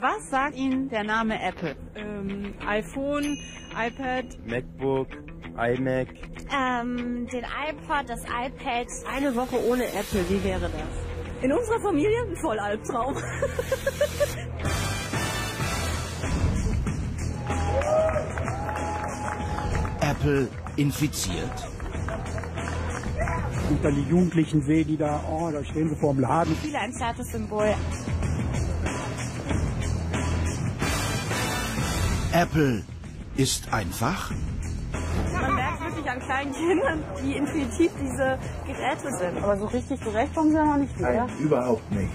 Was sagt Ihnen der Name Apple? Ähm, iPhone, iPad, MacBook, iMac. Ähm, den iPod, das iPad. Eine Woche ohne Apple, wie wäre das? In unserer Familie ein Vollalbtraum. Apple infiziert. Und dann die Jugendlichen sehen, die da, oh, da stehen sie vor dem Laden. Viele ein Statussymbol. Apple ist einfach. Man merkt wirklich an kleinen Kindern, wie intuitiv diese Geräte sind. Aber so richtig zurechtkommen sie noch nicht mehr. Nein, überhaupt nicht.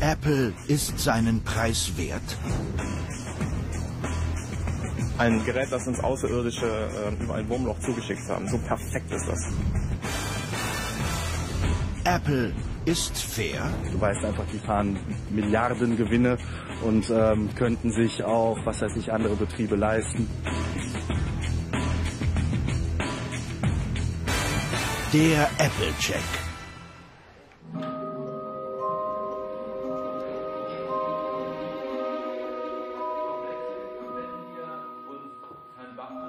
Apple ist seinen Preis wert. Ein Gerät, das uns Außerirdische äh, über ein Wurmloch zugeschickt haben. So perfekt ist das. Apple ist fair. Du weißt einfach, die fahren Milliarden Gewinne und ähm, könnten sich auch, was weiß ich, andere Betriebe leisten. Der Apple-Check.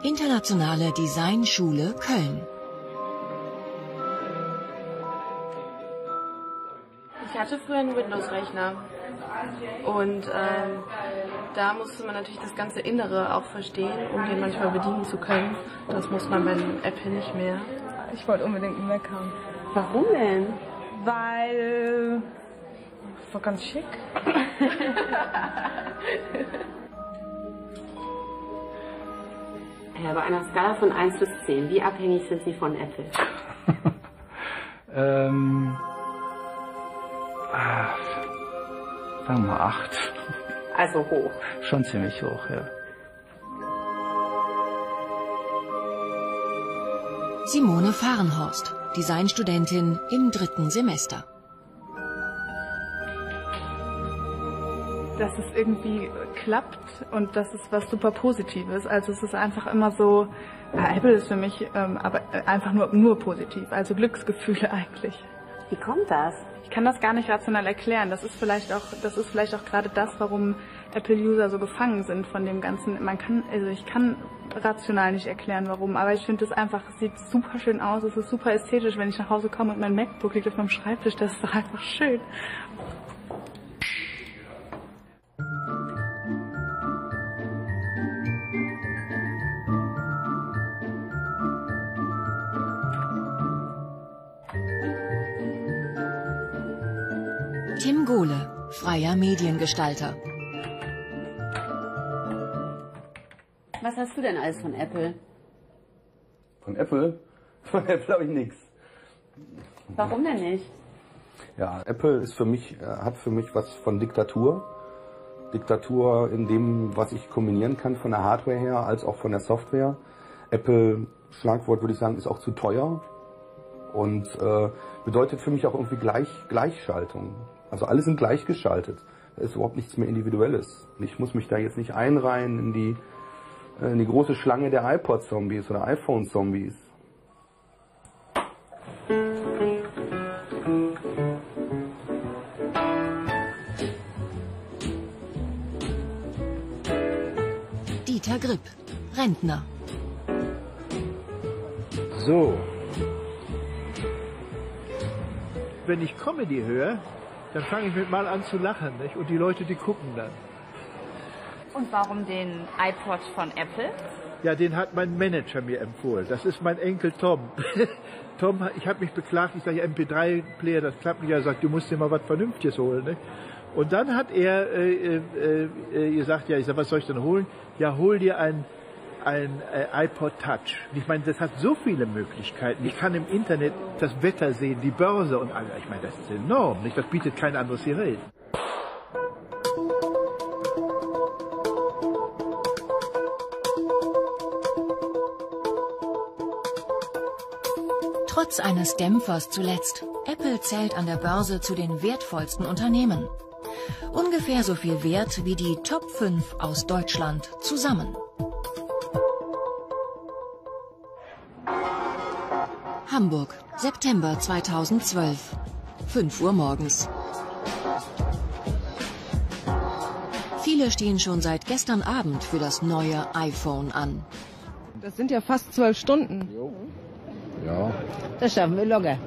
Internationale Designschule Köln. Hatte früher einen Windows-Rechner und ähm, da musste man natürlich das ganze Innere auch verstehen, um den manchmal bedienen zu können. Das muss man bei einem Apple nicht mehr. Ich wollte unbedingt einen Mac haben. Warum denn? Weil... War ganz schick. Ja, bei einer Skala von 1 bis 10, wie abhängig sind Sie von Apple? ähm, sagen wir acht. Also hoch. Schon ziemlich hoch, ja. Simone Fahrenhorst, Designstudentin im dritten Semester. dass es irgendwie klappt und das ist was super Positives. Also es ist einfach immer so, Apple ist für mich ähm, aber einfach nur, nur positiv, also Glücksgefühle eigentlich. Wie kommt das? Ich kann das gar nicht rational erklären. Das ist vielleicht auch, das ist vielleicht auch gerade das, warum Apple-User so gefangen sind von dem Ganzen. Man kann, also ich kann rational nicht erklären, warum, aber ich finde es einfach, es sieht super schön aus, es ist super ästhetisch, wenn ich nach Hause komme und mein MacBook liegt auf meinem Schreibtisch, das ist doch einfach schön. Freier Mediengestalter. Was hast du denn alles von Apple? Von Apple? Von Apple habe ich nichts. Warum denn nicht? Ja, Apple ist für mich, äh, hat für mich was von Diktatur. Diktatur in dem, was ich kombinieren kann von der Hardware her, als auch von der Software. Apple, Schlagwort würde ich sagen, ist auch zu teuer und äh, bedeutet für mich auch irgendwie Gleich, Gleichschaltung. Also alle sind gleichgeschaltet. Da ist überhaupt nichts mehr Individuelles. Und ich muss mich da jetzt nicht einreihen in die, äh, in die große Schlange der iPod-Zombies oder iPhone-Zombies. Dieter Gripp, Rentner. So, wenn ich Comedy höre, dann fange ich mit mal an zu lachen, nicht? Und die Leute, die gucken dann. Und warum den iPod von Apple? Ja, den hat mein Manager mir empfohlen. Das ist mein Enkel Tom. Tom, ich habe mich beklagt, ich sage, MP3-Player, das klappt nicht. Er sagt, du musst dir mal was Vernünftiges holen. Nicht? Und dann hat er äh, äh, äh, gesagt, ja, ich sage, was soll ich denn holen? Ja, hol dir ein, ein äh, iPod Touch. Ich meine, das hat so viele Möglichkeiten. Ich kann im Internet das Wetter sehen, die Börse und alles. Ich meine, das ist enorm. Nicht? Das bietet kein anderes Gerät. Trotz eines Dämpfers zuletzt, Apple zählt an der Börse zu den wertvollsten Unternehmen. Ungefähr so viel wert wie die Top 5 aus Deutschland zusammen. Hamburg, September 2012. 5 Uhr morgens. Viele stehen schon seit gestern Abend für das neue iPhone an. Das sind ja fast zwölf Stunden. Ja. Das schaffen wir locker.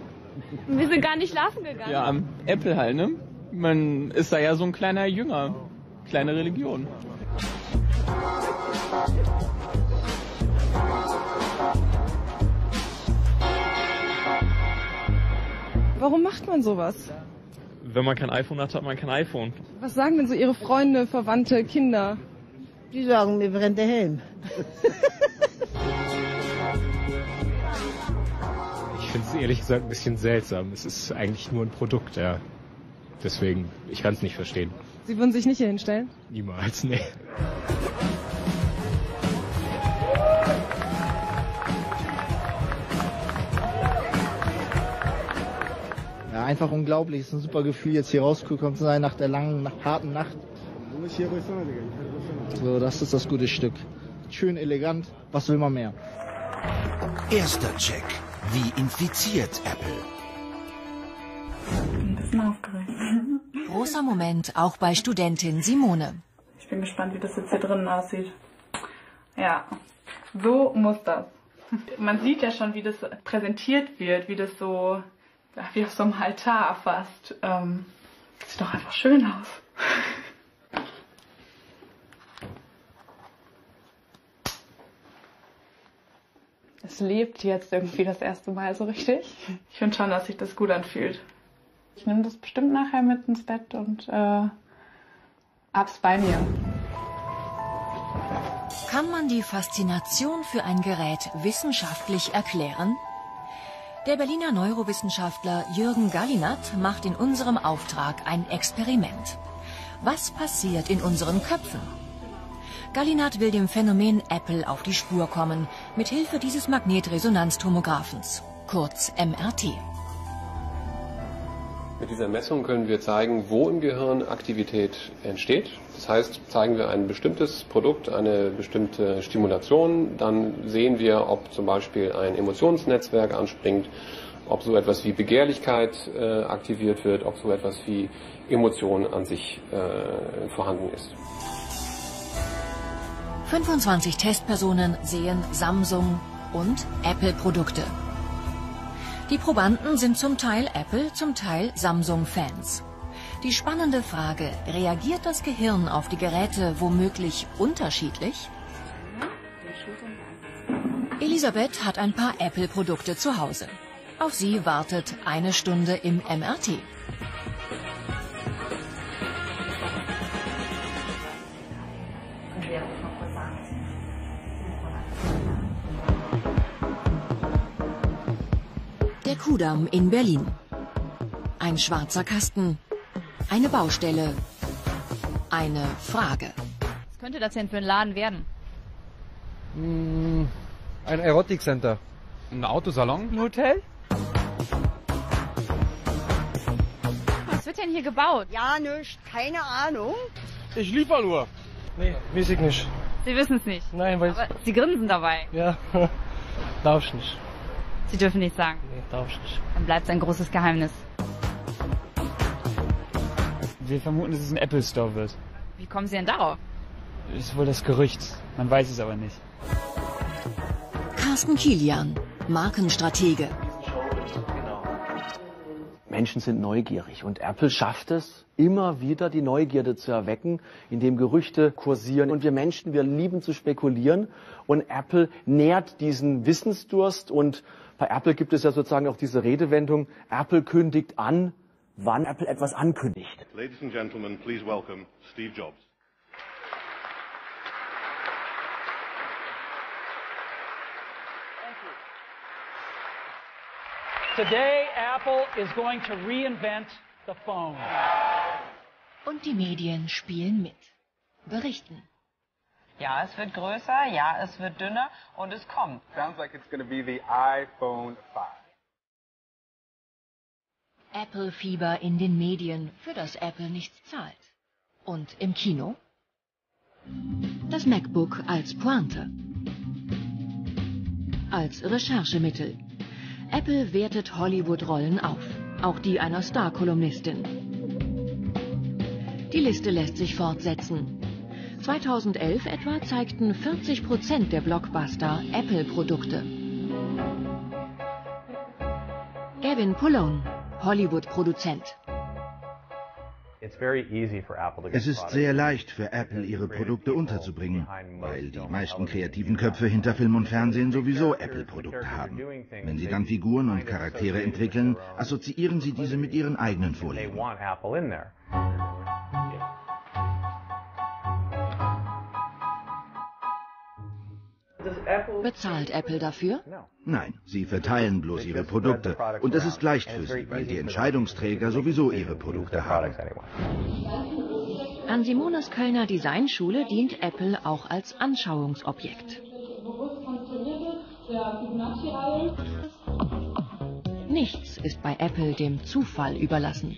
Wir sind gar nicht schlafen gegangen. Ja, am Apple halt, ne? Man ist da ja so ein kleiner Jünger. Kleine Religion. Warum macht man sowas? Wenn man kein iPhone hat, hat man kein iPhone. Was sagen denn so Ihre Freunde, Verwandte, Kinder? Die sagen, mir brennt der Helm. Ich finde es ehrlich gesagt ein bisschen seltsam. Es ist eigentlich nur ein Produkt, ja. Deswegen, ich kann es nicht verstehen. Sie würden sich nicht hier hinstellen? Niemals, nee. Einfach unglaublich. Es ist ein super Gefühl, jetzt hier rausgekommen zu sein nach der langen, nach, harten Nacht. So, das ist das gute Stück. Schön elegant. Was will man mehr? Erster Check. Wie infiziert Apple? Ein bisschen aufgeregt. Großer Moment auch bei Studentin Simone. Ich bin gespannt, wie das jetzt hier drinnen aussieht. Ja, so muss das. Man sieht ja schon, wie das präsentiert wird, wie das so, ja, wie auf so einem Altar fast. Ähm, sieht doch einfach schön aus. Es lebt jetzt irgendwie das erste Mal so richtig. Ich finde schon, dass sich das gut anfühlt. Ich nehme das bestimmt nachher mit ins Bett und äh, hab's bei mir. Kann man die Faszination für ein Gerät wissenschaftlich erklären? Der Berliner Neurowissenschaftler Jürgen Gallinat macht in unserem Auftrag ein Experiment. Was passiert in unseren Köpfen? Gallinat will dem Phänomen Apple auf die Spur kommen, mit Hilfe dieses Magnetresonanztomographens, kurz MRT. Mit dieser Messung können wir zeigen, wo im Gehirn Aktivität entsteht. Das heißt, zeigen wir ein bestimmtes Produkt, eine bestimmte Stimulation, dann sehen wir, ob zum Beispiel ein Emotionsnetzwerk anspringt, ob so etwas wie Begehrlichkeit äh, aktiviert wird, ob so etwas wie Emotion an sich äh, vorhanden ist. 25 Testpersonen sehen Samsung und Apple-Produkte. Die Probanden sind zum Teil Apple, zum Teil Samsung-Fans. Die spannende Frage, reagiert das Gehirn auf die Geräte womöglich unterschiedlich? Elisabeth hat ein paar Apple-Produkte zu Hause. Auf sie wartet eine Stunde im MRT. Der Kudamm in Berlin. Ein schwarzer Kasten. Eine Baustelle. Eine Frage. Was könnte das denn für ein Laden werden? Hm, Ein Erotikcenter. Ein Autosalon? Ein Hotel? Was wird denn hier gebaut? Ja, nicht. Keine Ahnung. Ich liefer nur. Nee, weiß ich nicht. Sie wissen es nicht. Nein, weil Aber Sie grinsen dabei. Ja, darf ich nicht. Sie dürfen nicht sagen. Nee, darf ich nicht. Dann bleibt es ein großes Geheimnis. Wir vermuten, dass es ein Apple Store wird. Wie kommen Sie denn darauf? Ist wohl das Gerücht. Man weiß es aber nicht. Carsten Kilian, Markenstratege. Menschen sind neugierig und Apple schafft es, immer wieder die Neugierde zu erwecken, indem Gerüchte kursieren. Und wir Menschen, wir lieben zu spekulieren und Apple nährt diesen Wissensdurst und bei Apple gibt es ja sozusagen auch diese Redewendung, Apple kündigt an, wann Apple etwas ankündigt. Ladies and gentlemen, please welcome Steve Jobs. Today, Apple is going to reinvent the phone. Und die Medien spielen mit. Berichten. Ja, es wird größer, ja, es wird dünner und es kommt. Sounds like it's going to be the iPhone 5. Apple-Fieber in den Medien, für das Apple nichts zahlt. Und im Kino? Das MacBook als Pointe. Als Recherchemittel. Apple wertet Hollywood-Rollen auf, auch die einer Star-Kolumnistin. Die Liste lässt sich fortsetzen. 2011 etwa zeigten 40 Prozent der Blockbuster Apple-Produkte. Gavin Pullone, Hollywood-Produzent. Es ist sehr leicht für Apple, ihre Produkte unterzubringen, weil die meisten kreativen Köpfe hinter Film und Fernsehen sowieso Apple-Produkte haben. Wenn sie dann Figuren und Charaktere entwickeln, assoziieren sie diese mit ihren eigenen Vorlieben. Bezahlt Apple dafür? Nein, sie verteilen bloß ihre Produkte. Und es ist leicht für sie, weil die Entscheidungsträger sowieso ihre Produkte haben. An Simones Kölner Designschule dient Apple auch als Anschauungsobjekt. Nichts ist bei Apple dem Zufall überlassen.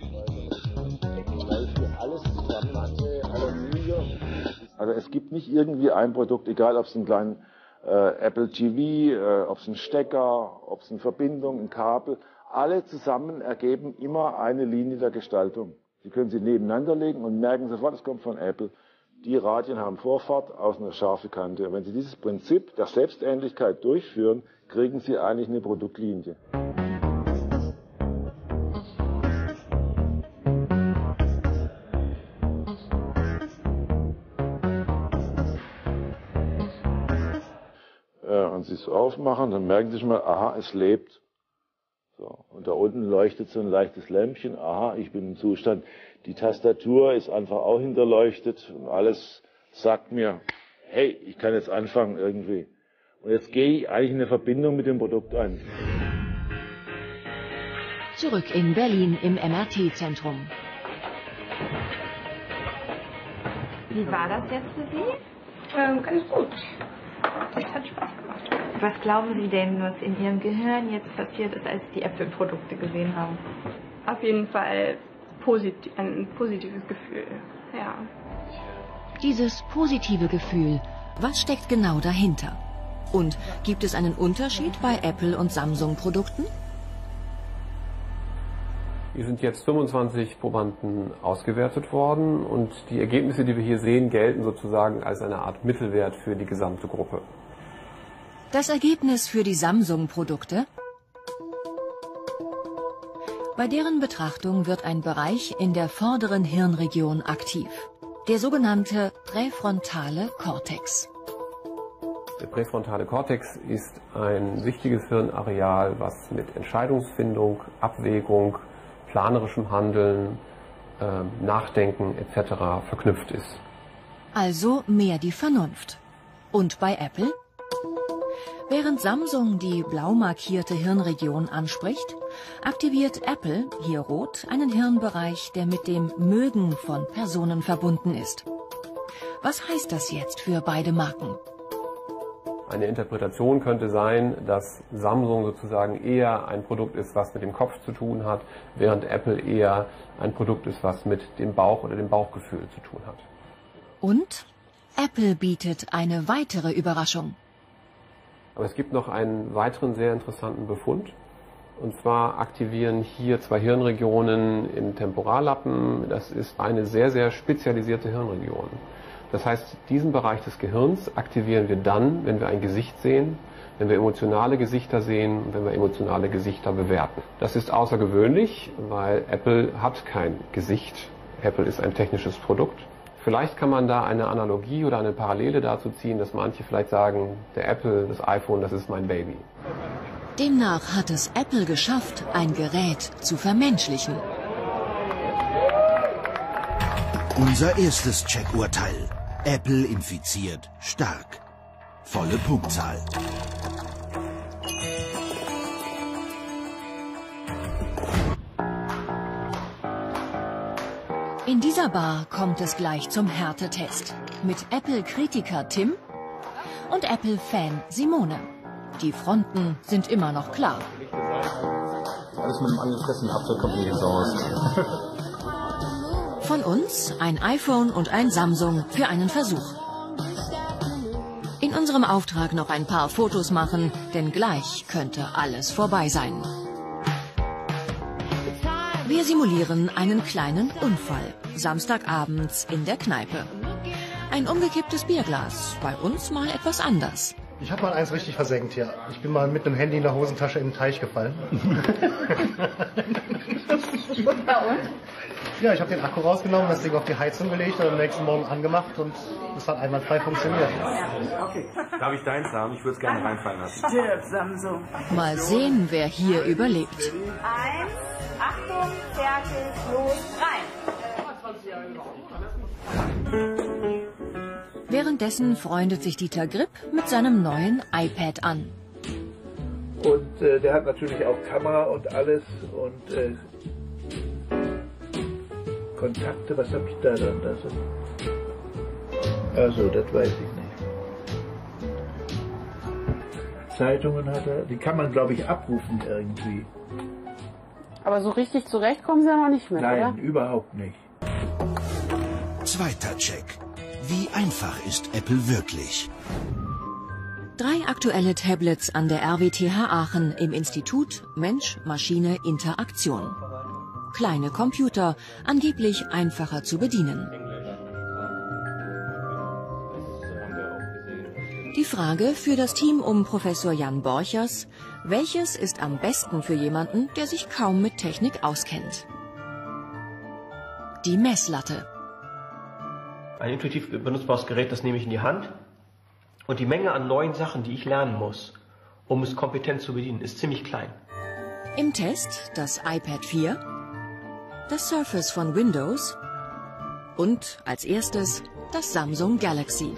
Also es gibt nicht irgendwie ein Produkt, egal ob es ein kleinen Apple TV, äh, ob es ein Stecker, ob es eine Verbindung, ein Kabel, alle zusammen ergeben immer eine Linie der Gestaltung. Sie können sie nebeneinander legen und merken sofort, es kommt von Apple. Die Radien haben Vorfahrt aus einer scharfen Kante. Und wenn Sie dieses Prinzip der Selbstähnlichkeit durchführen, kriegen Sie eigentlich eine Produktlinie. Aufmachen, dann merken Sie schon mal, aha, es lebt. So. Und da unten leuchtet so ein leichtes Lämpchen, aha, ich bin im Zustand. Die Tastatur ist einfach auch hinterleuchtet und alles sagt mir, hey, ich kann jetzt anfangen irgendwie. Und jetzt gehe ich eigentlich in eine Verbindung mit dem Produkt ein. Zurück in Berlin im MRT-Zentrum. Wie war das jetzt für Sie? Ähm, ganz gut. Das hat Spaß gemacht. Was glauben Sie denn, was in Ihrem Gehirn jetzt passiert ist, als Sie die Apple-Produkte gesehen haben? Auf jeden Fall posit ein positives Gefühl. Ja. Dieses positive Gefühl, was steckt genau dahinter? Und gibt es einen Unterschied bei Apple und Samsung-Produkten? Hier sind jetzt 25 Probanden ausgewertet worden und die Ergebnisse, die wir hier sehen, gelten sozusagen als eine Art Mittelwert für die gesamte Gruppe. Das Ergebnis für die Samsung-Produkte? Bei deren Betrachtung wird ein Bereich in der vorderen Hirnregion aktiv, der sogenannte präfrontale Kortex. Der präfrontale Kortex ist ein wichtiges Hirnareal, was mit Entscheidungsfindung, Abwägung, planerischem Handeln, äh, Nachdenken etc. verknüpft ist. Also mehr die Vernunft. Und bei Apple? Während Samsung die blau markierte Hirnregion anspricht, aktiviert Apple, hier rot, einen Hirnbereich, der mit dem Mögen von Personen verbunden ist. Was heißt das jetzt für beide Marken? Eine Interpretation könnte sein, dass Samsung sozusagen eher ein Produkt ist, was mit dem Kopf zu tun hat, während Apple eher ein Produkt ist, was mit dem Bauch oder dem Bauchgefühl zu tun hat. Und Apple bietet eine weitere Überraschung. Aber es gibt noch einen weiteren sehr interessanten Befund. Und zwar aktivieren hier zwei Hirnregionen im Temporallappen. Das ist eine sehr, sehr spezialisierte Hirnregion. Das heißt, diesen Bereich des Gehirns aktivieren wir dann, wenn wir ein Gesicht sehen, wenn wir emotionale Gesichter sehen, wenn wir emotionale Gesichter bewerten. Das ist außergewöhnlich, weil Apple hat kein Gesicht. Apple ist ein technisches Produkt. Vielleicht kann man da eine Analogie oder eine Parallele dazu ziehen, dass manche vielleicht sagen, der Apple, das iPhone, das ist mein Baby. Demnach hat es Apple geschafft, ein Gerät zu vermenschlichen. Unser erstes Check-Urteil. Apple infiziert stark. Volle Punktzahl. In dieser Bar kommt es gleich zum Härtetest. Mit Apple-Kritiker Tim und Apple-Fan Simone. Die Fronten sind immer noch klar. Alles mit einem angefressenen Apfel kommt nicht raus. Von uns ein iPhone und ein Samsung für einen Versuch. In unserem Auftrag noch ein paar Fotos machen, denn gleich könnte alles vorbei sein. Wir simulieren einen kleinen Unfall, Samstagabends in der Kneipe. Ein umgekipptes Bierglas, bei uns mal etwas anders. Ich habe mal eins richtig versenkt hier. Ich bin mal mit einem Handy in der Hosentasche in den Teich gefallen. Bei uns? Ja, ich habe den Akku rausgenommen, das Ding auf die Heizung gelegt und am nächsten Morgen angemacht und es hat einwandfrei funktioniert. Okay. Darf ich deins haben? Ich würde es gerne reinfallen lassen. Stirb, Samsung. Mal sehen, wer hier überlebt. Eins, Achtung, fertig, los, rein. Währenddessen freundet sich Dieter Gripp mit seinem neuen iPad an. Und äh, der hat natürlich auch Kamera und alles und äh, Kontakte, was habe ich da dann? Das ist, also, das weiß ich nicht. Zeitungen hat er, die kann man glaube ich abrufen irgendwie. Aber so richtig zurecht kommen sie ja noch nicht mit, Nein, oder? überhaupt nicht. Zweiter Check. Wie einfach ist Apple wirklich? Drei aktuelle Tablets an der RWTH Aachen im Institut Mensch-Maschine-Interaktion. Kleine Computer, angeblich einfacher zu bedienen. Die Frage für das Team um Professor Jan Borchers, welches ist am besten für jemanden, der sich kaum mit Technik auskennt? Die Messlatte. Ein intuitiv benutzbares Gerät, das nehme ich in die Hand. Und die Menge an neuen Sachen, die ich lernen muss, um es kompetent zu bedienen, ist ziemlich klein. Im Test das iPad 4, das Surface von Windows und als erstes das Samsung Galaxy.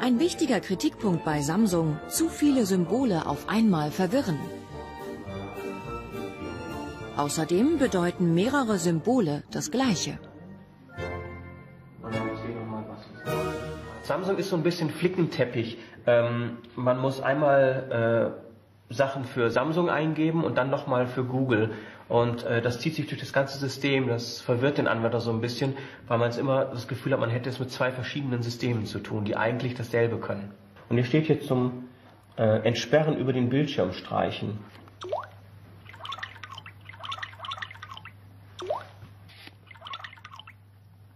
Ein wichtiger Kritikpunkt bei Samsung, zu viele Symbole auf einmal verwirren. Außerdem bedeuten mehrere Symbole das gleiche. Samsung ist so ein bisschen Flickenteppich. Ähm, man muss einmal äh, Sachen für Samsung eingeben und dann nochmal für Google. Und äh, das zieht sich durch das ganze System. Das verwirrt den Anwender so ein bisschen, weil man es immer das Gefühl hat, man hätte es mit zwei verschiedenen Systemen zu tun, die eigentlich dasselbe können. Und hier steht hier zum äh, Entsperren über den Bildschirm streichen.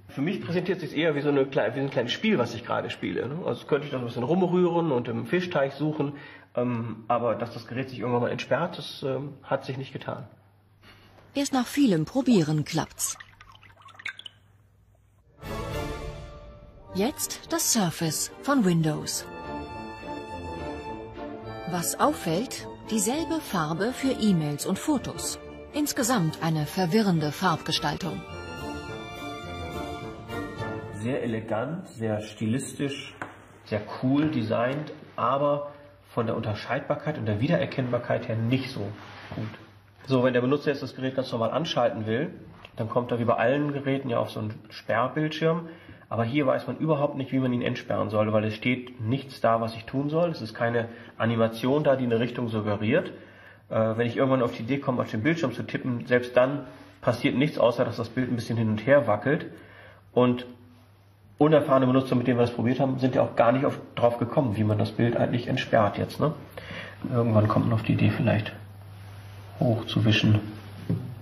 Für mich präsentiert es sich eher wie so, eine, wie so ein kleines Spiel, was ich gerade spiele. Ne? Also könnte ich da ein bisschen rumrühren und im Fischteich suchen, ähm, aber dass das Gerät sich irgendwann mal entsperrt, das ähm, hat sich nicht getan. Erst nach vielem Probieren klappt's. Jetzt das Surface von Windows. Was auffällt, dieselbe Farbe für E-Mails und Fotos. Insgesamt eine verwirrende Farbgestaltung. Sehr elegant, sehr stilistisch, sehr cool designt, aber von der Unterscheidbarkeit und der Wiedererkennbarkeit her nicht so gut. So, wenn der Benutzer jetzt das Gerät ganz normal anschalten will, dann kommt er wie bei allen Geräten ja auf so einen Sperrbildschirm. Aber hier weiß man überhaupt nicht, wie man ihn entsperren soll, weil es steht nichts da, was ich tun soll. Es ist keine Animation da, die eine Richtung suggeriert. Äh, wenn ich irgendwann auf die Idee komme, auf den Bildschirm zu tippen, selbst dann passiert nichts, außer dass das Bild ein bisschen hin und her wackelt. Und unerfahrene Benutzer, mit denen wir das probiert haben, sind ja auch gar nicht auf, drauf gekommen, wie man das Bild eigentlich entsperrt jetzt. Ne? Irgendwann kommt man auf die Idee, vielleicht hochzuwischen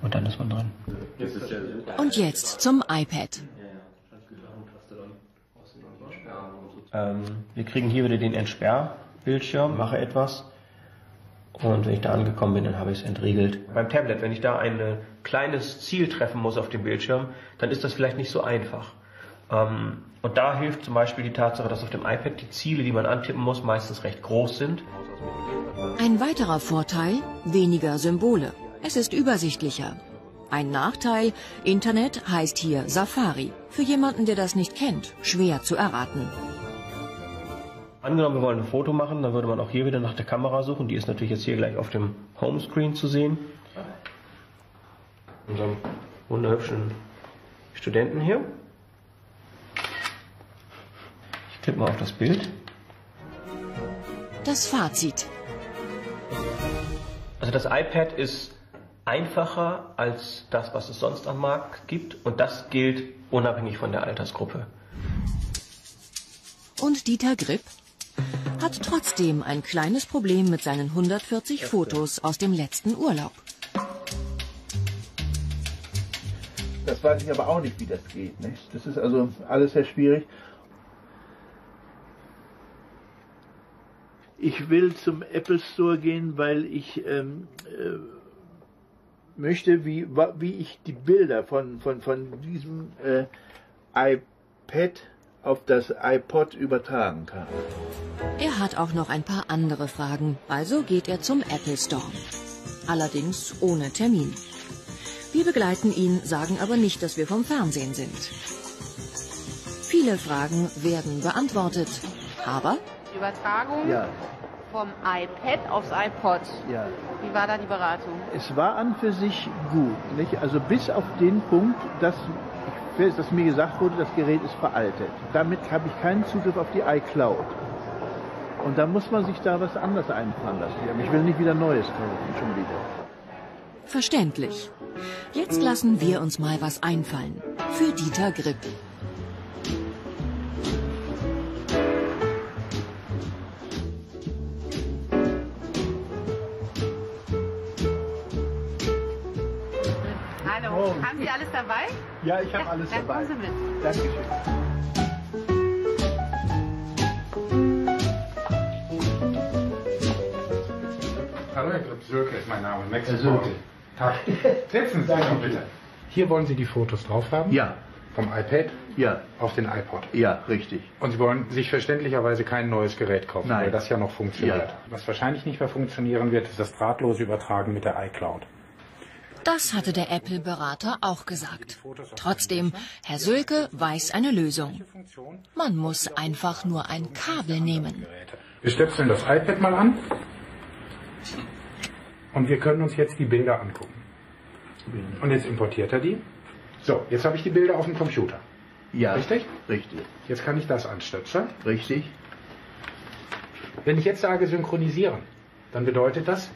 und dann ist man drin. Und jetzt zum iPad. Ähm, wir kriegen hier wieder den Entsperrbildschirm, mache etwas und wenn ich da angekommen bin, dann habe ich es entriegelt. Beim Tablet, wenn ich da ein kleines Ziel treffen muss auf dem Bildschirm, dann ist das vielleicht nicht so einfach. Ähm, und da hilft zum Beispiel die Tatsache, dass auf dem iPad die Ziele, die man antippen muss, meistens recht groß sind. Ein weiterer Vorteil, weniger Symbole. Es ist übersichtlicher. Ein Nachteil, Internet heißt hier Safari. Für jemanden, der das nicht kennt, schwer zu erraten. Angenommen, wir wollen ein Foto machen, dann würde man auch hier wieder nach der Kamera suchen. Die ist natürlich jetzt hier gleich auf dem Homescreen zu sehen. Unserem wunderhübschen Studenten hier. Ich tippe mal auf das Bild. Das Fazit. Also das iPad ist einfacher als das, was es sonst am Markt gibt. Und das gilt unabhängig von der Altersgruppe. Und Dieter Gripp hat trotzdem ein kleines Problem mit seinen 140 Fotos aus dem letzten Urlaub. Das weiß ich aber auch nicht, wie das geht. Nicht? Das ist also alles sehr schwierig. Ich will zum Apple Store gehen, weil ich ähm, äh, möchte, wie, wie ich die Bilder von, von, von diesem äh, iPad auf das iPod übertragen kann. Er hat auch noch ein paar andere Fragen, also geht er zum Apple Store. Allerdings ohne Termin. Wir begleiten ihn, sagen aber nicht, dass wir vom Fernsehen sind. Viele Fragen werden beantwortet, aber... Übertragung Ja. vom iPad aufs iPod. Ja. Wie war da die Beratung? Es war an für sich gut, nicht? Also bis auf den Punkt, dass, ich, dass mir gesagt wurde, das Gerät ist veraltet. Damit habe ich keinen Zugriff auf die iCloud. Und da muss man sich da was anderes einfallen lassen. Ich will nicht wieder Neues kaufen, schon wieder. Verständlich. Jetzt lassen wir uns mal was einfallen. Für Dieter Gripp. Haben Sie alles dabei? Ja, ich habe alles dann dabei. kommen Sie mit. Dankeschön. Hallo, Herr Gripp, Sölke ist mein Name. Max Herr Sölke. Tag. Setzen Sie sich doch bitte. Hier wollen Sie die Fotos drauf haben? Ja. Vom iPad? Ja. Auf den iPod? Ja, richtig. Und Sie wollen sich verständlicherweise kein neues Gerät kaufen, Nein. weil das ja noch funktioniert. Ja. Was wahrscheinlich nicht mehr funktionieren wird, ist das drahtlose Übertragen mit der iCloud. Das hatte der Apple-Berater auch gesagt. Trotzdem, Herr Sölke weiß eine Lösung. Man muss einfach nur ein Kabel nehmen. Wir stöpseln das iPad mal an. Und wir können uns jetzt die Bilder angucken. Und jetzt importiert er die. So, jetzt habe ich die Bilder auf dem Computer. Ja. Richtig? Richtig. Jetzt kann ich das anstöpseln. Richtig. Wenn ich jetzt sage synchronisieren, dann bedeutet das,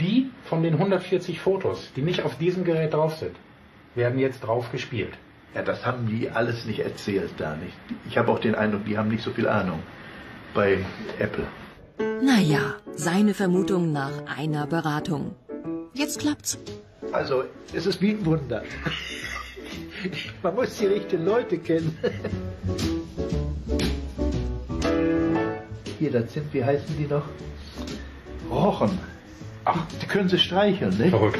die von den 140 Fotos, die nicht auf diesem Gerät drauf sind, werden jetzt drauf gespielt. Ja, das haben die alles nicht erzählt da nicht. Ich habe auch den Eindruck, die haben nicht so viel Ahnung bei Apple. Naja, seine Vermutung nach einer Beratung. Jetzt klappt's. Also, es ist wie ein Wunder. Man muss die richtigen Leute kennen. Hier, das sind, wie heißen die noch? Rochen. Ach, die können sie streicheln, nicht? Verrückt.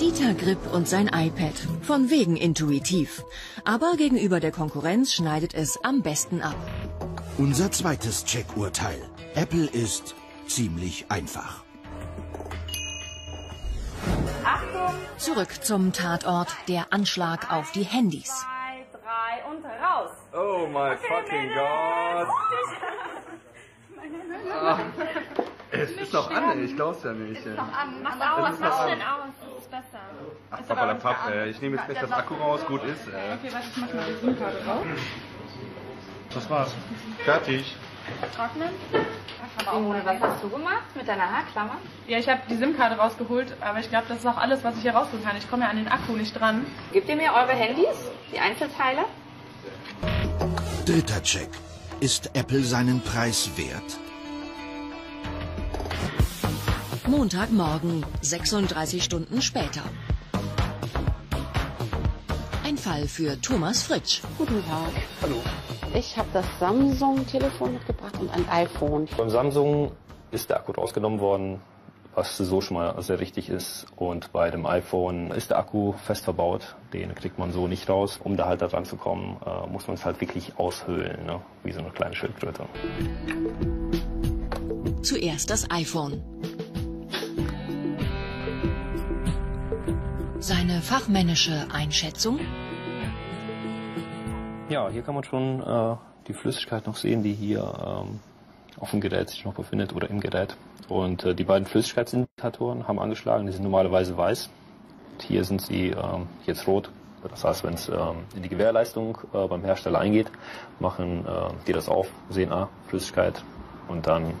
Dieter Gripp und sein iPad. Von wegen intuitiv. Aber gegenüber der Konkurrenz schneidet es am besten ab. Unser zweites Check-Urteil. Apple ist ziemlich einfach. Achtung, Zurück zum Tatort, der Anschlag auf die Handys. zwei, drei und raus. Oh my fucking God. Ah, es ist noch an, ich glaub's ja nicht. Noch an. Mach's Es aus, ist noch mach's an. denn aus. Das ist besser. Ach, Ist Papa, Papp, äh, ich nehme jetzt nicht das Akku raus, gut ist. Äh. Okay, warte, ich mach mal die SIM-Karte drauf. Das war's. Fertig. Trocknen. Simone, was hast du gemacht mit deiner Haarklammer? Ja, ich habe die SIM-Karte rausgeholt, aber ich glaube, das ist auch alles, was ich hier rausholen kann. Ich komme ja an den Akku nicht dran. Gebt ihr mir eure Handys, die Einzelteile? Dritter Check. Ist Apple seinen Preis wert? Montagmorgen, 36 Stunden später. Ein Fall für Thomas Fritsch. Guten Tag. Hallo. Ich habe das Samsung-Telefon mitgebracht und ein iPhone. Beim Samsung ist der Akku rausgenommen worden, was so schon mal sehr richtig ist. Und bei dem iPhone ist der Akku fest verbaut. Den kriegt man so nicht raus. Um da halt da dran zu kommen, äh, muss man es halt wirklich aushöhlen, ne? wie so eine kleine Schildkröte. Zuerst das iPhone. Seine fachmännische Einschätzung? Ja, hier kann man schon äh, die Flüssigkeit noch sehen, die hier ähm, auf dem Gerät sich noch befindet oder im Gerät. Und äh, die beiden Flüssigkeitsindikatoren haben angeschlagen, die sind normalerweise weiß. Und hier sind sie ähm, jetzt rot. Das heißt, wenn es ähm, in die Gewährleistung äh, beim Hersteller eingeht, machen äh, die das auf, sehen, ah, Flüssigkeit und dann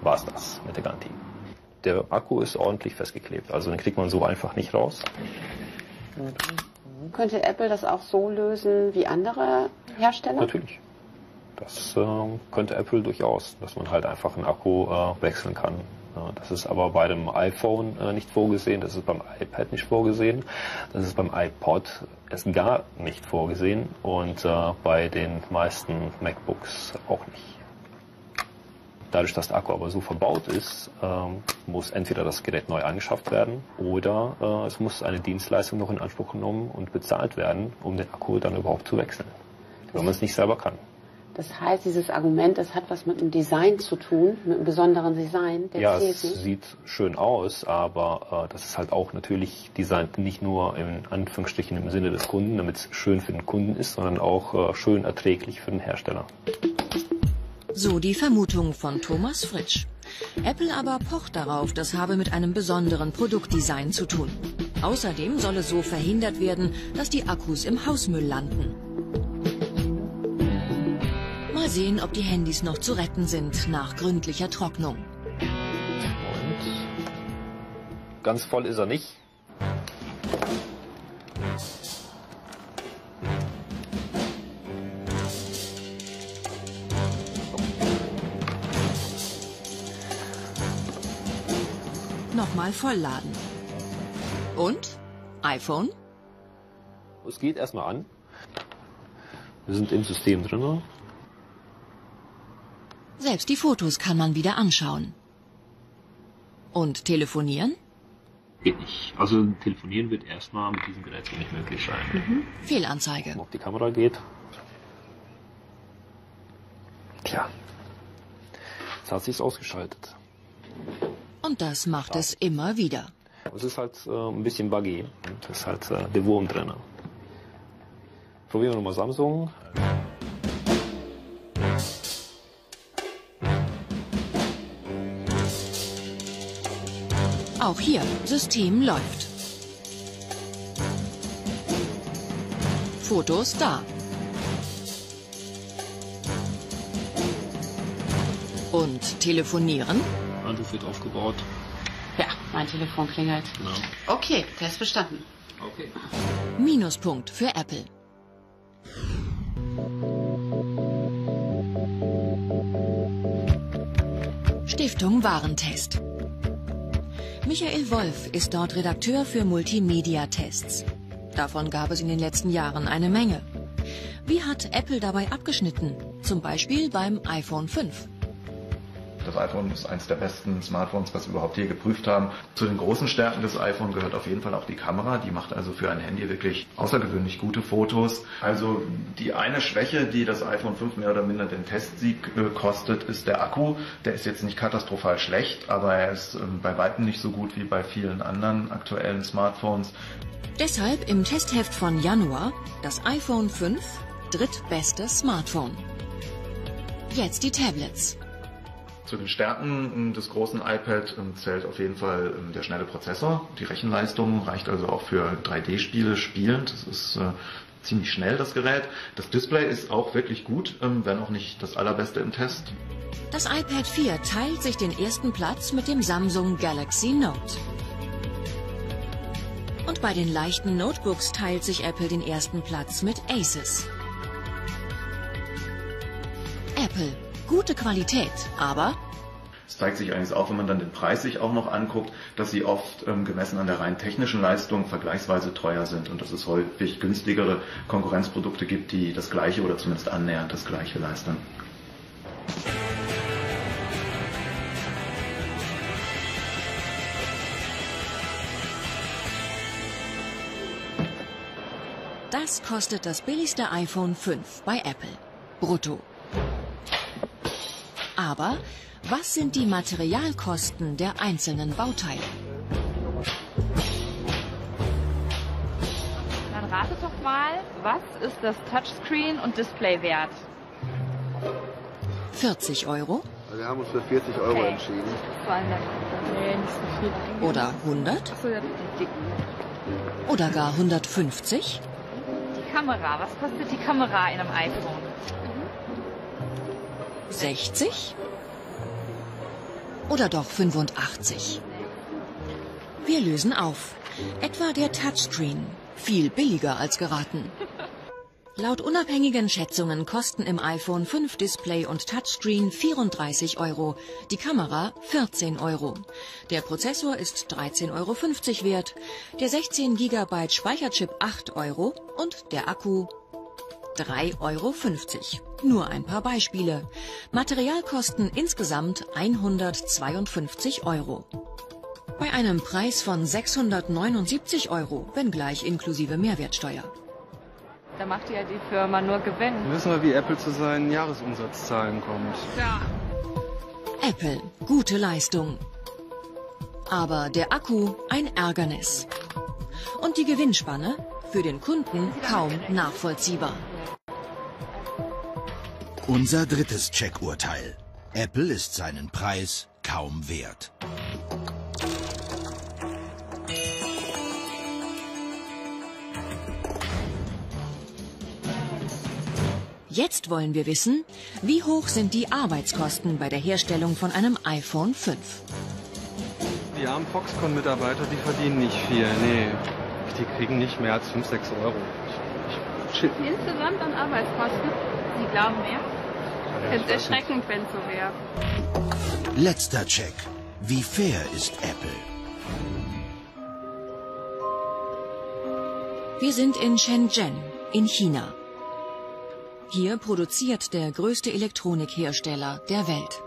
war es das mit der Garantie. Der Akku ist ordentlich festgeklebt, also den kriegt man so einfach nicht raus. Könnte Apple das auch so lösen wie andere Hersteller? Natürlich. Das ähm, könnte Apple durchaus, dass man halt einfach einen Akku äh, wechseln kann, Das ist aber bei dem iPhone nicht vorgesehen, das ist beim iPad nicht vorgesehen, das ist beim iPod erst gar nicht vorgesehen und bei den meisten MacBooks auch nicht. Dadurch, dass der Akku aber so verbaut ist, ähm, muss entweder das Gerät neu angeschafft werden oder äh, es muss eine Dienstleistung noch in Anspruch genommen und bezahlt werden, um den Akku dann überhaupt zu wechseln, wenn man es nicht selber kann. Das heißt, dieses Argument, das hat was mit dem Design zu tun, mit einem besonderen Design. ja, es sieht schön aus, aber äh, das ist halt auch natürlich designt nicht nur in Anführungsstrichen im Sinne des Kunden, damit es schön für den Kunden ist, sondern auch äh, schön erträglich für den Hersteller. So die Vermutung von Thomas Fritsch. Apple aber pocht darauf, das habe mit einem besonderen Produktdesign zu tun. Außerdem solle so verhindert werden, dass die Akkus im Hausmüll landen. Mal sehen, ob die Handys noch zu retten sind nach gründlicher Trocknung. Und ganz voll ist er nicht. Nochmal vollladen. Und? iPhone? Es geht erstmal an. Wir sind im System drin. Selbst die Fotos kann man wieder anschauen. Und telefonieren? Geht nicht. Also telefonieren wird erstmal mit diesem Gerät so nicht möglich sein. Mhm. Fehlanzeige. Ob die Kamera geht. Tja. Jetzt hat sich's ausgeschaltet. Und das macht es immer wieder. Es ist halt äh, ein bisschen buggy. Es ist halt äh, der Wurm drin. Probieren wir nochmal Samsung. Auch hier, System läuft. Fotos da. Und telefonieren? Wird aufgebaut. Ja, mein Telefon klingelt. Ja. Okay, Test bestanden. Okay. Minuspunkt für Apple. Stiftung Warentest. Michael Wolf ist dort Redakteur für Multimedia-Tests. Davon gab es in den letzten Jahren eine Menge. Wie hat Apple dabei abgeschnitten? Zum Beispiel beim iPhone 5. Das iPhone ist eines der besten Smartphones, was wir überhaupt je geprüft haben. Zu den großen Stärken des iPhone gehört auf jeden Fall auch die Kamera. Die macht also für ein Handy wirklich außergewöhnlich gute Fotos. Also die eine Schwäche, die das iPhone 5 mehr oder minder den Testsieg äh, kostet, ist der Akku. Der ist jetzt nicht katastrophal schlecht, aber er ist äh, bei weitem nicht so gut wie bei vielen anderen aktuellen Smartphones. Deshalb im Testheft von Januar das iPhone 5 drittbestes Smartphone. Jetzt die Tablets. Zu den Stärken des großen iPad zählt auf jeden Fall der schnelle Prozessor. Die Rechenleistung reicht also auch für 3D-Spiele spielend. Das ist äh, ziemlich schnell, das Gerät. Das Display ist auch wirklich gut, ähm, wenn auch nicht das allerbeste im Test. Das iPad 4 teilt sich den ersten Platz mit dem Samsung Galaxy Note. Und bei den leichten Notebooks teilt sich Apple den ersten Platz mit Asus. Apple Gute Qualität, aber es zeigt sich eigentlich auch, wenn man dann den Preis sich auch noch anguckt, dass sie oft ähm, gemessen an der rein technischen Leistung vergleichsweise teuer sind und dass es häufig günstigere Konkurrenzprodukte gibt, die das gleiche oder zumindest annähernd das gleiche leisten. Das kostet das billigste iPhone 5 bei Apple. Brutto. Aber was sind die Materialkosten der einzelnen Bauteile? Dann ratet doch mal, was ist das Touchscreen und Display wert? 40 Euro? Wir haben uns für 40 Euro Okay. entschieden. Nee, nicht so viel. Oder 100? Achso, ja, die, Oder gar 150? die Kamera. Was kostet die Kamera in einem iPhone? 60? Oder doch 85? Wir lösen auf. Etwa der Touchscreen. Viel billiger als geraten. Laut unabhängigen Schätzungen kosten im iPhone 5 Display und Touchscreen 34 Euro, die Kamera 14 Euro. Der Prozessor ist 13,50 Euro wert, der 16 GB Speicherchip 8 Euro und der Akku 3,50 Euro. Nur ein paar Beispiele. Materialkosten insgesamt 152 Euro. Bei einem Preis von 679 Euro, wenngleich inklusive Mehrwertsteuer. Da macht ja die Firma nur Gewinn. Wir wissen wir, wie Apple zu seinen Jahresumsatzzahlen kommt. Ja. Apple, gute Leistung. Aber der Akku ein Ärgernis. Und die Gewinnspanne für den Kunden kaum nachvollziehbar. Unser drittes Check-Urteil. Apple ist seinen Preis kaum wert. Jetzt wollen wir wissen, wie hoch sind die Arbeitskosten bei der Herstellung von einem iPhone 5? Die armen Foxconn-Mitarbeiter, die verdienen nicht viel. Nee, die kriegen nicht mehr als 5, 6 Euro. Ich, ich, Insgesamt an Arbeitskosten? Sie glauben mehr? Ist erschreckend, wenn es so wäre. Letzter Check. Wie fair ist Apple? Wir sind in Shenzhen, in China. Hier produziert der größte Elektronikhersteller der Welt.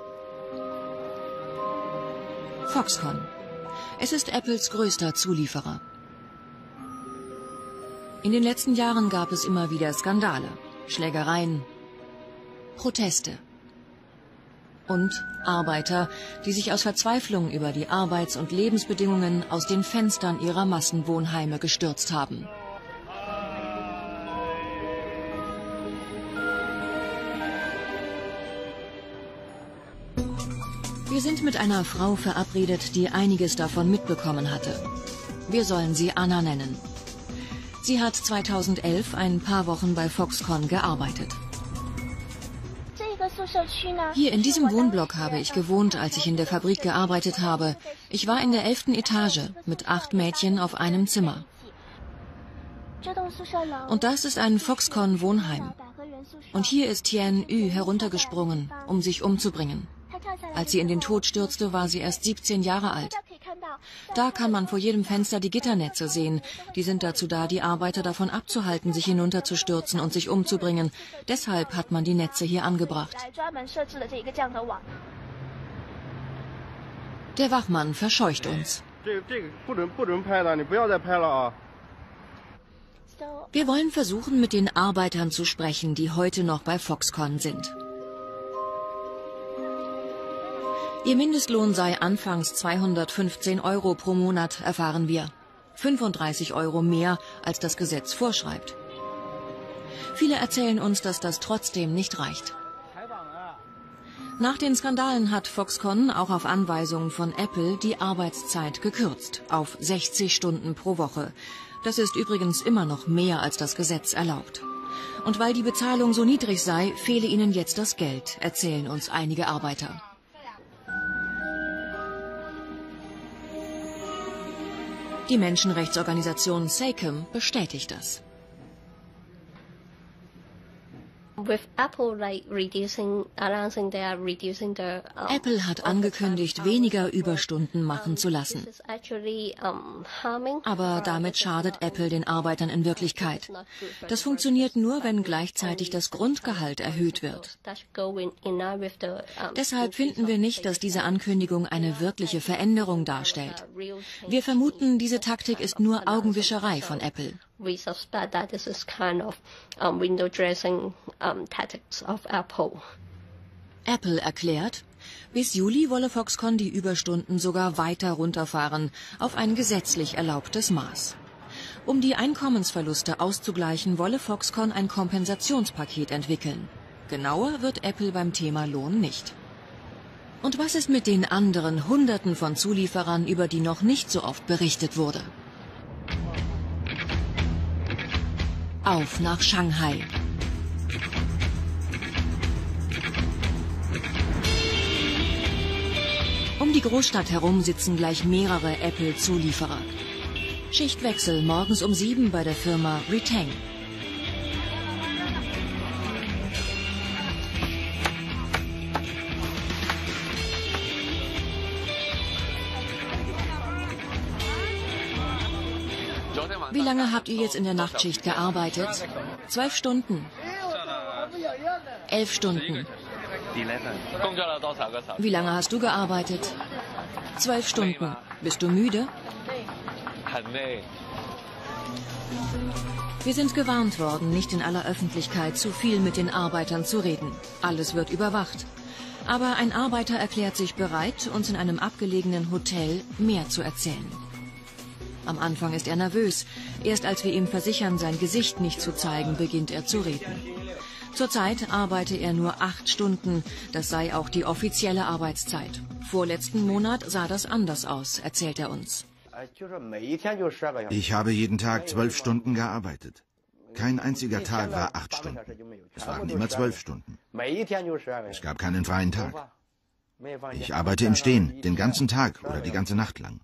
Foxconn. Es ist Apples größter Zulieferer. In den letzten Jahren gab es immer wieder Skandale, Schlägereien, Proteste und Arbeiter, die sich aus Verzweiflung über die Arbeits- und Lebensbedingungen aus den Fenstern ihrer Massenwohnheime gestürzt haben. Wir sind mit einer Frau verabredet, die einiges davon mitbekommen hatte. Wir sollen sie Anna nennen. Sie hat 2011 ein paar Wochen bei Foxconn gearbeitet. Hier in diesem Wohnblock habe ich gewohnt, als ich in der Fabrik gearbeitet habe. Ich war in der elften Etage mit acht Mädchen auf einem Zimmer. Und das ist ein Foxconn-Wohnheim. Und hier ist Tian Yu heruntergesprungen, um sich umzubringen. Als sie in den Tod stürzte, war sie erst 17 Jahre alt. Da kann man vor jedem Fenster die Gitternetze sehen. Die sind dazu da, die Arbeiter davon abzuhalten, sich hinunterzustürzen und sich umzubringen. Deshalb hat man die Netze hier angebracht. Der Wachmann verscheucht uns. Wir wollen versuchen, mit den Arbeitern zu sprechen, die heute noch bei Foxconn sind. Ihr Mindestlohn sei anfangs 215 Euro pro Monat, erfahren wir. 35 Euro mehr, als das Gesetz vorschreibt. Viele erzählen uns, dass das trotzdem nicht reicht. Nach den Skandalen hat Foxconn auch auf Anweisung von Apple die Arbeitszeit gekürzt auf 60 Stunden pro Woche. Das ist übrigens immer noch mehr, als das Gesetz erlaubt. Und weil die Bezahlung so niedrig sei, fehle ihnen jetzt das Geld, erzählen uns einige Arbeiter. Die Menschenrechtsorganisation SACEM bestätigt das. Apple hat angekündigt, weniger Überstunden machen zu lassen. Aber damit schadet Apple den Arbeitern in Wirklichkeit. Das funktioniert nur, wenn gleichzeitig das Grundgehalt erhöht wird. Deshalb finden wir nicht, dass diese Ankündigung eine wirkliche Veränderung darstellt. Wir vermuten, diese Taktik ist nur Augenwischerei von Apple we suspect that this is kind of um, window dressing um, tactics of Apple. Apple erklärt, bis Juli wolle Foxconn die Überstunden sogar weiter runterfahren auf ein gesetzlich erlaubtes Maß. Um die Einkommensverluste auszugleichen, wolle Foxconn ein Kompensationspaket entwickeln. Genauer wird Apple beim Thema Lohn nicht. Und was ist mit den anderen Hunderten von Zulieferern, über die noch nicht so oft berichtet wurde? Auf nach Shanghai. Um die Großstadt herum sitzen gleich mehrere Apple-Zulieferer. Schichtwechsel morgens um sieben bei der Firma Retain. Wie lange habt ihr jetzt in der Nachtschicht gearbeitet? Zwölf Stunden. Elf Stunden. Wie lange hast du gearbeitet? Zwölf Stunden. Bist du müde? Wir sind gewarnt worden, nicht in aller Öffentlichkeit zu viel mit den Arbeitern zu reden. Alles wird überwacht. Aber ein Arbeiter erklärt sich bereit, uns in einem abgelegenen Hotel mehr zu erzählen. Am Anfang ist er nervös. Erst als wir ihm versichern, sein Gesicht nicht zu zeigen, beginnt er zu reden. Zurzeit arbeite er nur acht Stunden. Das sei auch die offizielle Arbeitszeit. Vorletzten Monat sah das anders aus, erzählt er uns. Ich habe jeden Tag zwölf Stunden gearbeitet. Kein einziger Tag war acht Stunden. Es waren immer zwölf Stunden. Es gab keinen freien Tag. Ich arbeite im Stehen, den ganzen Tag oder die ganze Nacht lang.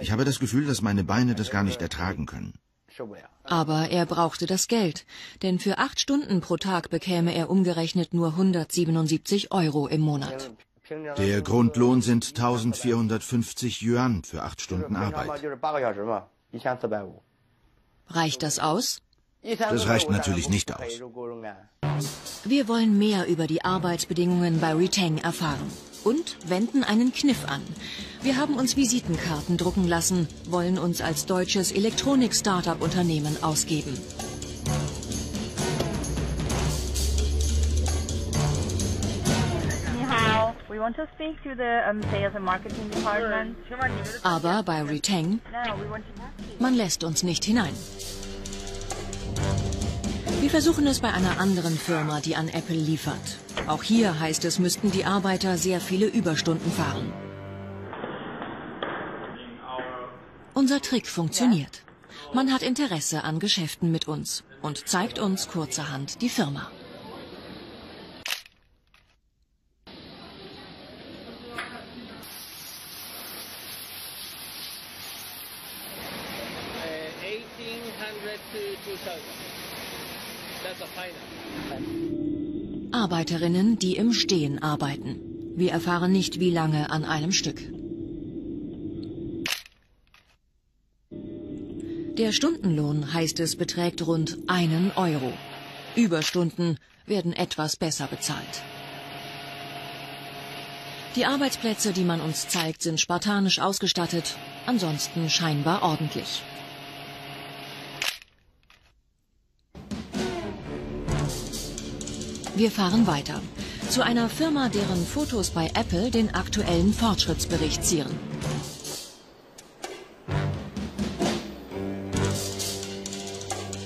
Ich habe das Gefühl, dass meine Beine das gar nicht ertragen können. Aber er brauchte das Geld, denn für acht Stunden pro Tag bekäme er umgerechnet nur 177 Euro im Monat. Der Grundlohn sind 1450 Yuan für acht Stunden Arbeit. Reicht das aus? Das reicht natürlich nicht aus. Wir wollen mehr über die Arbeitsbedingungen bei Retang erfahren und wenden einen Kniff an. Wir haben uns Visitenkarten drucken lassen, wollen uns als deutsches Elektronik-Startup-Unternehmen ausgeben. Aber bei Retang, man lässt uns nicht hinein. Wir versuchen es bei einer anderen Firma, die an Apple liefert. Auch hier heißt es, müssten die Arbeiter sehr viele Überstunden fahren. Unser Trick funktioniert. Man hat Interesse an Geschäften mit uns und zeigt uns kurzerhand die Firma. Arbeiterinnen, die im Stehen arbeiten. Wir erfahren nicht, wie lange an einem Stück. Der Stundenlohn, heißt es, beträgt rund einen Euro. Überstunden werden etwas besser bezahlt. Die Arbeitsplätze, die man uns zeigt, sind spartanisch ausgestattet, ansonsten scheinbar ordentlich. Wir fahren weiter. Zu einer Firma, deren Fotos bei Apple den aktuellen Fortschrittsbericht zieren.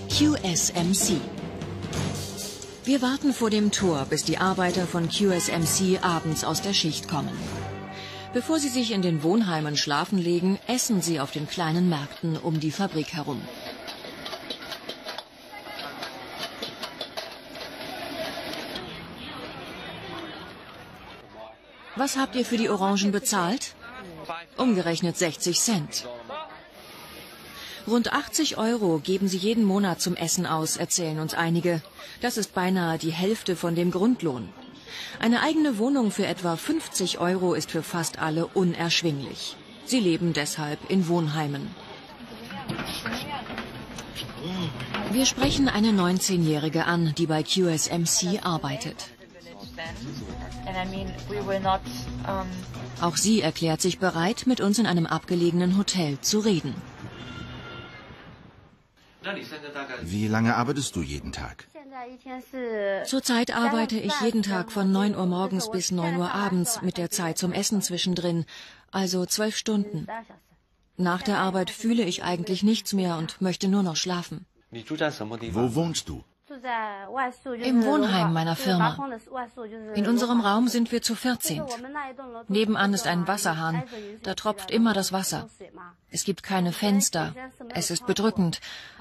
QSMC. Wir warten vor dem Tor, bis die Arbeiter von QSMC abends aus der Schicht kommen. Bevor sie sich in den Wohnheimen schlafen legen, essen sie auf den kleinen Märkten um die Fabrik herum. Was habt ihr für die Orangen bezahlt? Umgerechnet 60 Cent. Rund 80 Euro geben sie jeden Monat zum Essen aus, erzählen uns einige. Das ist beinahe die Hälfte von dem Grundlohn. Eine eigene Wohnung für etwa 50 Euro ist für fast alle unerschwinglich. Sie leben deshalb in Wohnheimen. Wir sprechen eine 19-Jährige an, die bei QSMC arbeitet. Auch sie erklärt sich bereit, mit uns in einem abgelegenen Hotel zu reden. Wie lange arbeitest du jeden Tag? Zurzeit arbeite ich jeden Tag von 9 Uhr morgens bis 9 Uhr abends mit der Zeit zum Essen zwischendrin, also zwölf Stunden. Nach der Arbeit fühle ich eigentlich nichts mehr und möchte nur noch schlafen. Wo wohnst du? Im Wohnheim meiner Firma. In unserem Raum sind wir zu 14. Nebenan ist ein Wasserhahn. Da tropft immer das Wasser. Es gibt keine Fenster. Es ist bedrückend.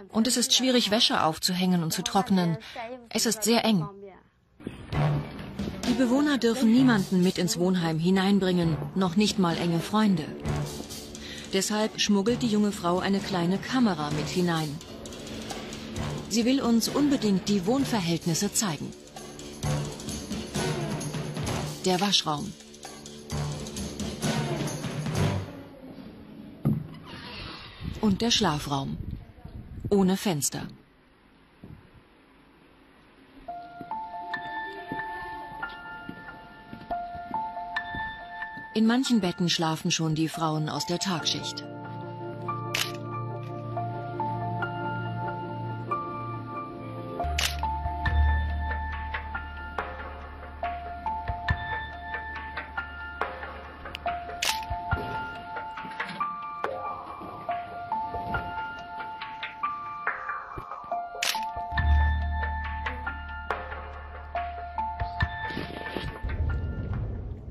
Und es ist schwierig, Wäsche aufzuhängen und zu trocknen. Es ist sehr eng. Die Bewohner dürfen niemanden mit ins Wohnheim hineinbringen, noch nicht mal enge Freunde. Deshalb schmuggelt die junge Frau eine kleine Kamera mit hinein. Sie will uns unbedingt die Wohnverhältnisse zeigen. Der Waschraum. Und der Schlafraum. ohne Fenster. In manchen Betten schlafen schon die Frauen aus der Tagschicht.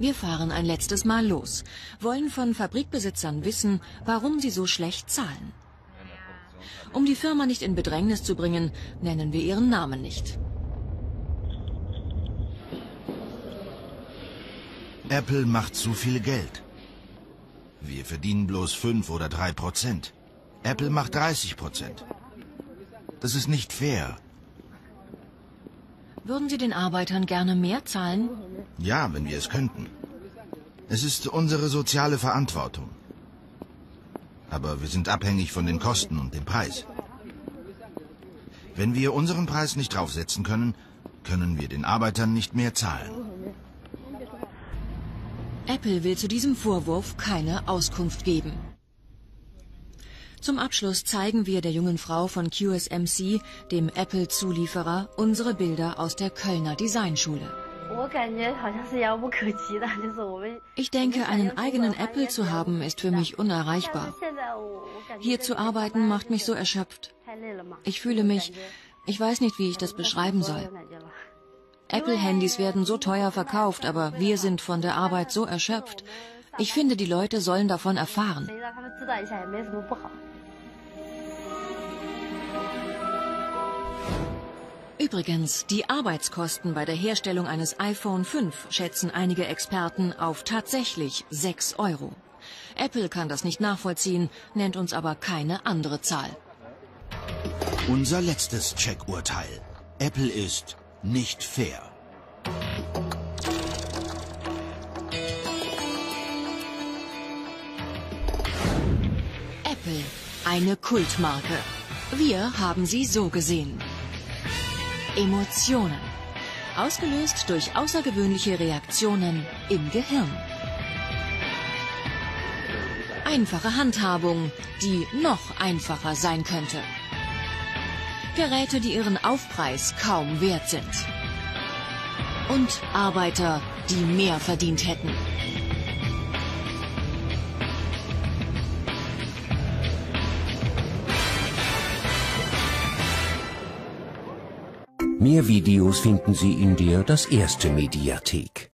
Wir fahren ein letztes Mal los, wollen von Fabrikbesitzern wissen, warum sie so schlecht zahlen. Um die Firma nicht in Bedrängnis zu bringen, nennen wir ihren Namen nicht. Apple macht zu viel Geld. Wir verdienen bloß 5 oder 3 Prozent. Apple macht 30 Prozent. Das ist nicht fair. Würden Sie den Arbeitern gerne mehr zahlen? Ja, wenn wir es könnten. Es ist unsere soziale Verantwortung. Aber wir sind abhängig von den Kosten und dem Preis. Wenn wir unseren Preis nicht draufsetzen können, können wir den Arbeitern nicht mehr zahlen. Apple will zu diesem Vorwurf keine Auskunft geben. Zum Abschluss zeigen wir der jungen Frau von QSMC, dem Apple-Zulieferer, unsere Bilder aus der Kölner Designschule. Ich denke, einen eigenen Apple zu haben, ist für mich unerreichbar. Hier zu arbeiten macht mich so erschöpft. Ich fühle mich, ich weiß nicht, wie ich das beschreiben soll. Apple-Handys werden so teuer verkauft, aber wir sind von der Arbeit so erschöpft. Ich finde, die Leute sollen davon erfahren. Übrigens, die Arbeitskosten bei der Herstellung eines iPhone 5 schätzen einige Experten auf tatsächlich 6 Euro. Apple kann das nicht nachvollziehen, nennt uns aber keine andere Zahl. Unser letztes Checkurteil. Apple ist nicht fair. Apple, eine Kultmarke. Wir haben sie so gesehen. Emotionen. Ausgelöst durch außergewöhnliche Reaktionen im Gehirn. Einfache Handhabung, die noch einfacher sein könnte. Geräte, die ihren Aufpreis kaum wert sind. Und Arbeiter, die mehr verdient hätten. Mehr Videos finden Sie in der Das Erste Mediathek.